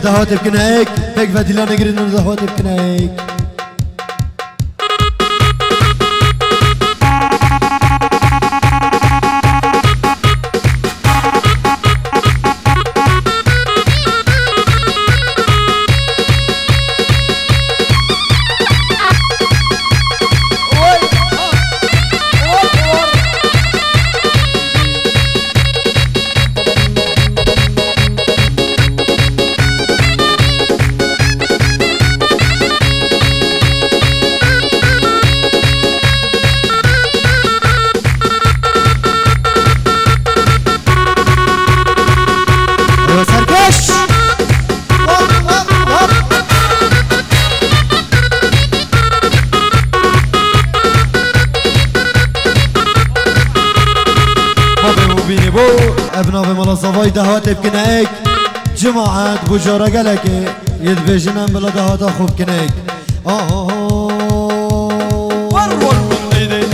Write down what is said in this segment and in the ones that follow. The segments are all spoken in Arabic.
دهوت بكنايك بيك فادي لا نقري نزهوت بكنايك دهات بكناك جمعات بجورة قالك يدبجنا بلا دهات خوب كناك اوه آه، آه،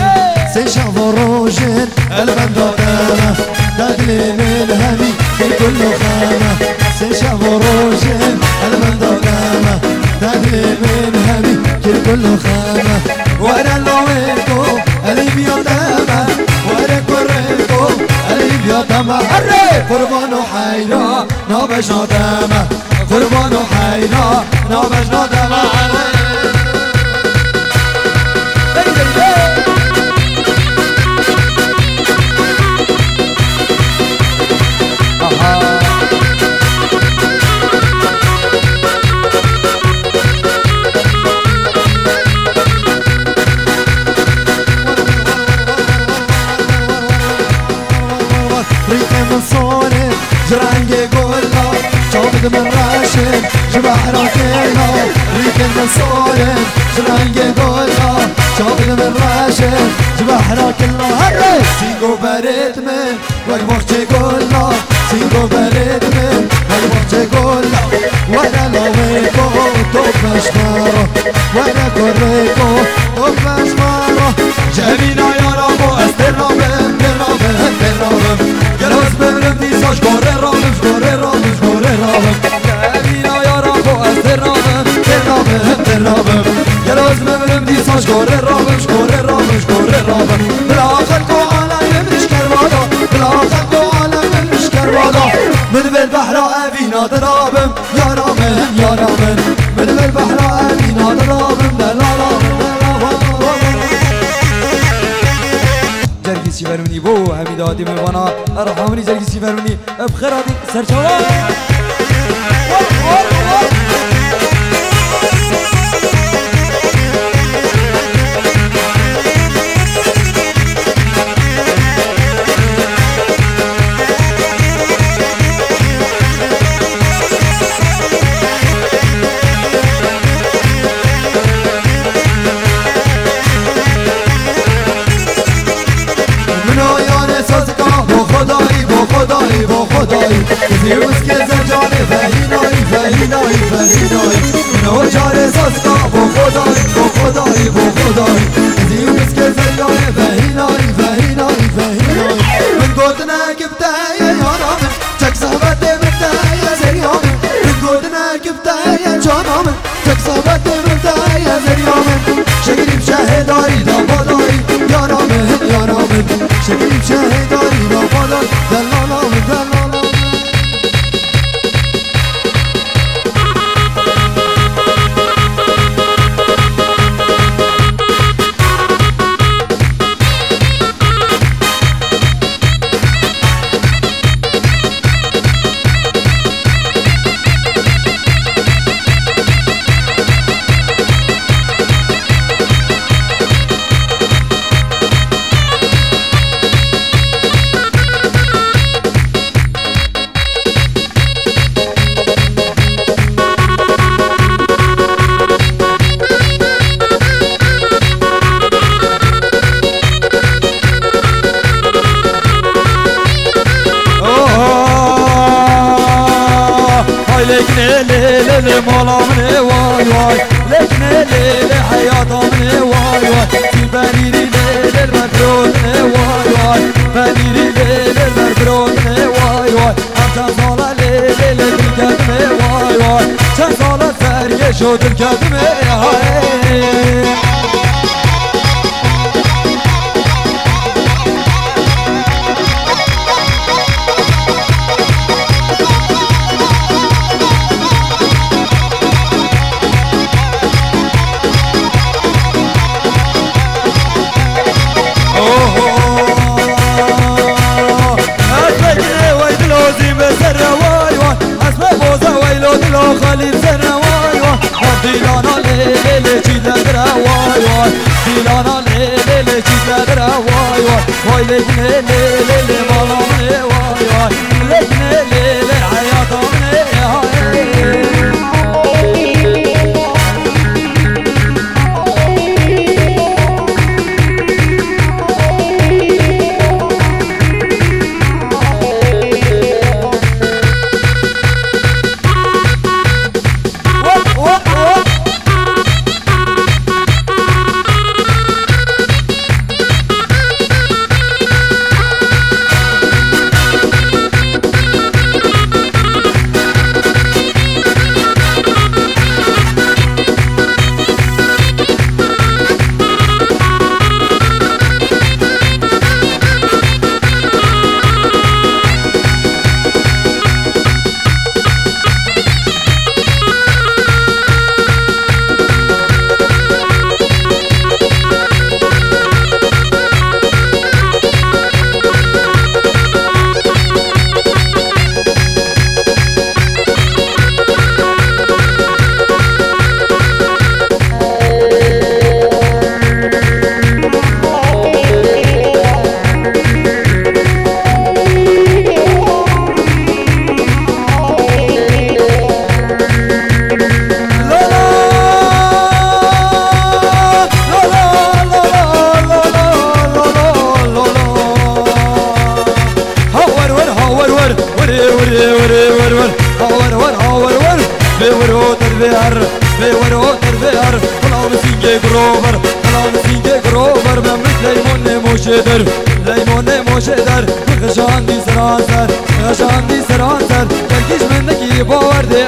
آه. سيشا فروجين البند وقامة داخلي من هبي في خامة سيشا فروجين البند من هبي في خامة وانا لوينكو قلبي يطامة وانا كوريكو قلبي يطامة قربان و حیرا نامش نادمه قربان و حیرا نامش نادمه السولف شرنقة قولها شاطر من راشد جبحنا كلها هري سيقو بريد من وقبوخ جيقولنا سيقو بريد من وقبوخ جيقولنا وانا لويكو توب مشمارة وانا كوريكو توب مشمارة جمينا يا رابو استرنا من من من من من من من من من من من من باش گوره رابش گوره رابش گوره رابش بلاخر کو عالم نمیش کروادا بلاخر کو عالم نمیش کروادا من بل بحرا اوینا درابم یارامن یارامن من بل بحرا اوینا درابم دلالا جرگی سیفرونی بو حمید آدم وانا ارحمنی جرگی سیفرونی بخیر آدی سرچوان شد الكذب هاي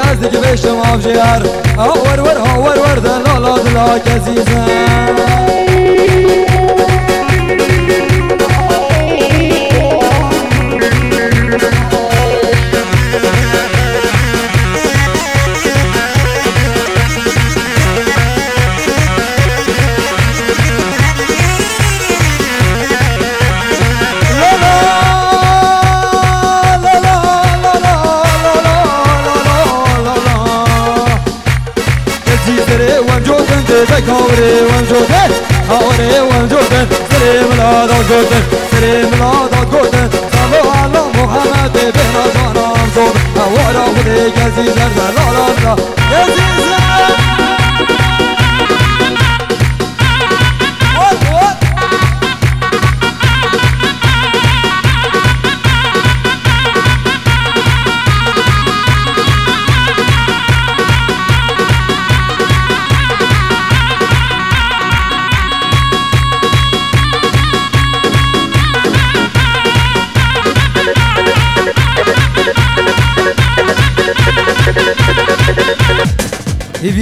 از دیگه شما آفجر آور ور آور ور دلالا دلا کسیزم Aziz Erdoğan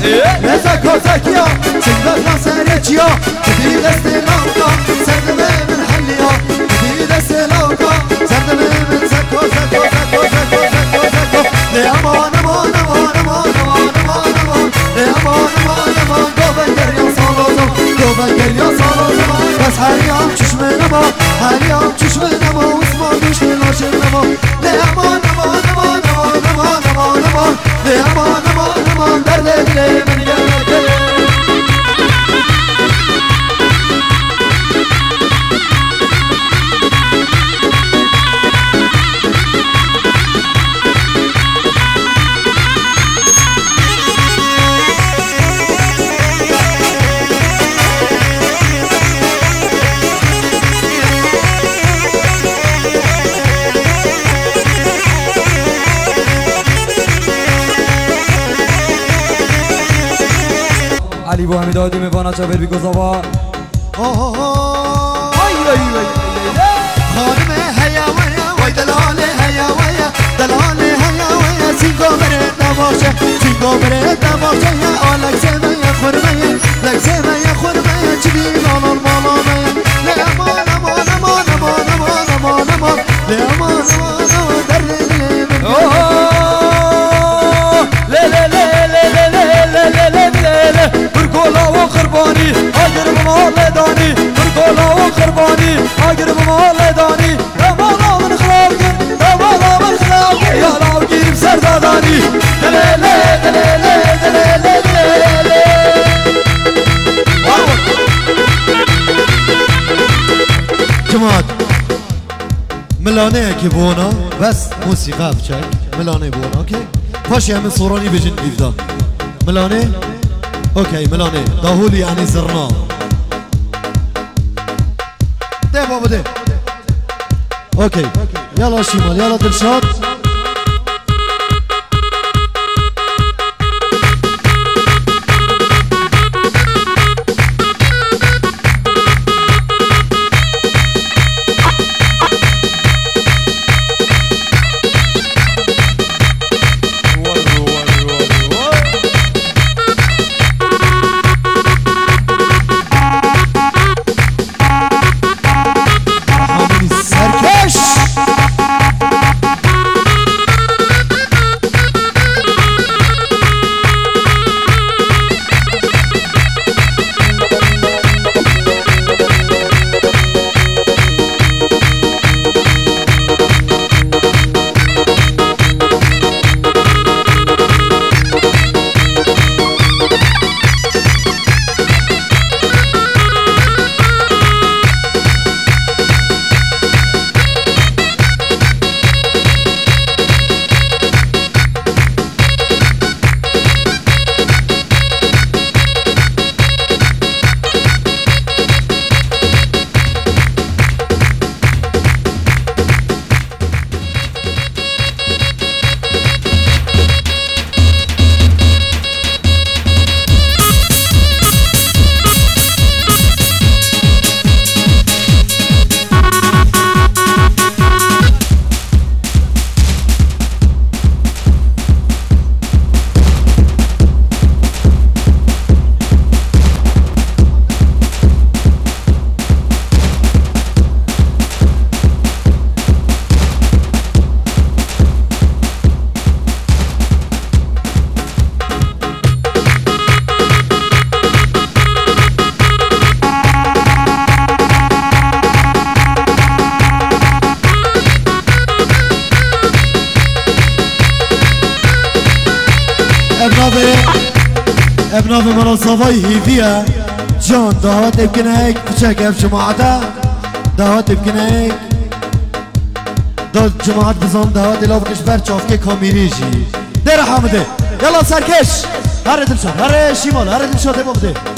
نثکو نثکیا، aman aman aman De aman aman aman Derde dile beni gel gel Claudio Mevana خانم هیا ویا وای دلال هیا ویا دلال هیا ویا سینگو بره نباشه سینگو بره نباشه یا آلکسه من خورمه یا لکسه چی مالا من امان ملانه که بونا بس موسیقی افچه ملانه بونا که پاشی همه سورانی بجن بیفدا ملانه اوکی ملانه داهولی یعنی زرنا ده بابا ده اوکی یالا شیمال یالا دلشاد صافای هیویه جان دعوت بکنه کچه گف جماعته دعوت بکنه داد جماعت بزن دعوت الاف بر چافکه کامیری جی دیر حامده یلا سرکش هر دل شد هر شیمال هر دل شد بابده